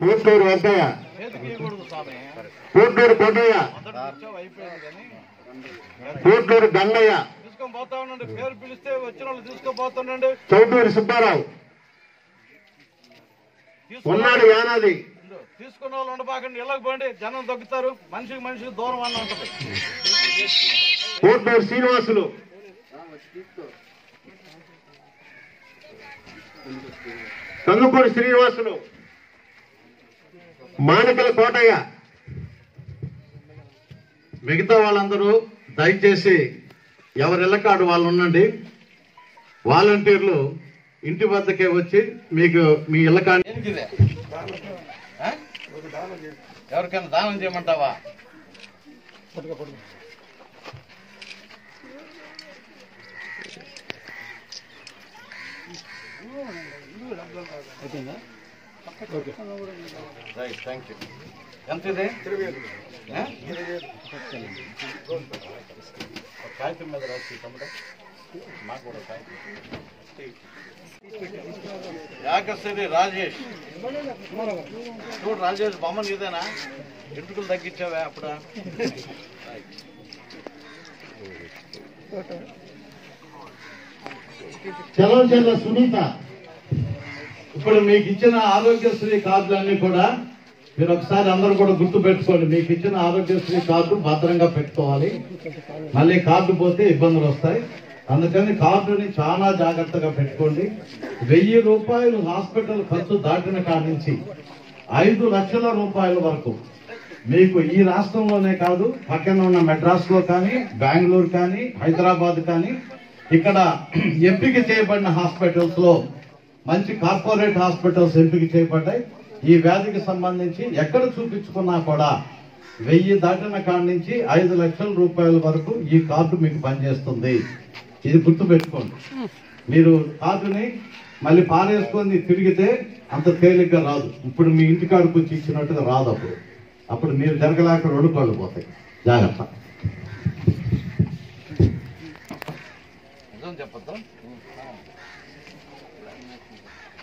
పూటూరు వెంకయ్య. పూటూరు పూటూరు గంగయ్య. తీసుకొని పేరు పిలిస్తే వచ్చిన వాళ్ళు చౌటూరు సుబ్బారావు. ఉన్నాడు యానాది. తీసుకున్న వాళ్ళు ఉండబాకండి ఇళ్ళకి పోండి జనం తగ్గుతారు మనిషికి మనిషికి దూరం అన్న ఉంటుంది పూటూరు శ్రీనివాసులు. కందుకూరు శ్రీనివాసులు. మాణికల కోటయ్య. మిగతా వాళ్ళందరూ దయచేసి ఎవరి ఇళ్ళకాడు వాళ్ళు ఉండండి. వాలంటీర్లు ఇంటి వద్దకే వచ్చి మీకు మీ ఇళ్ళకాడి ఎవరికైనా దానం చేయమంటావా? రైట్ థ్యాంక్ యూ ఎంత ఇది ఆ? ఒక కాగితం మీద రాసి తమ్ముడు మాకు కూడా కాగితం యాకశ్రీ రాజేష్ చూడు రాజేష్ బొమ్మను ఇదేనా ఎంటుకలు తగ్గించావా అప్పుడా చలవచెల్ల సునీత. ఇప్పుడు మీకు ఇచ్చిన ఆరోగ్యశ్రీ కార్డులన్నీ కూడా మీరు ఒకసారి అందరూ కూడా గుర్తు పెట్టుకోండి. మీకు ఇచ్చిన ఆరోగ్యశ్రీ కార్డు భద్రంగా పెట్టుకోవాలి. మళ్ళీ కార్డు పోతే ఇబ్బందులు వస్తాయి. అందుకని కార్డుని చాలా జాగ్రత్తగా పెట్టుకోండి. వెయ్యి రూపాయలు హాస్పిటల్ ఖర్చు దాటిన కాడి నుంచి ఐదు లక్షల రూపాయల వరకు మీకు ఈ రాష్ట్రంలోనే కాదు పక్కన ఉన్న మెడ్రాస్లో కానీ బెంగళూరు కానీ హైదరాబాద్ కానీ ఇక్కడ ఎంపిక చేయబడిన హాస్పిటల్స్లో మంచి కార్పొరేట్ హాస్పిటల్స్ ఎంపిక చేయబడ్డాయి. ఈ వ్యాధికి సంబంధించి ఎక్కడ చూపించుకున్నా కూడా వెయ్యి దాటిన కాడి నుంచి ఐదు లక్షల రూపాయల వరకు ఈ కార్డు మీకు పనిచేస్తుంది. ఇది గుర్తుపెట్టుకోండి. మీరు కార్డుని మళ్ళీ పారేసుకొని తిరిగితే అంత తేలిగ్గా రాదు. ఇప్పుడు మీ ఇంటికాడుకు వచ్చి ఇచ్చినట్టుగా రాదు అప్పుడు. అప్పుడు మీరు జరగలేక రెండు కాళ్ళు పోతాయి జాగ్రత్త. Thank you.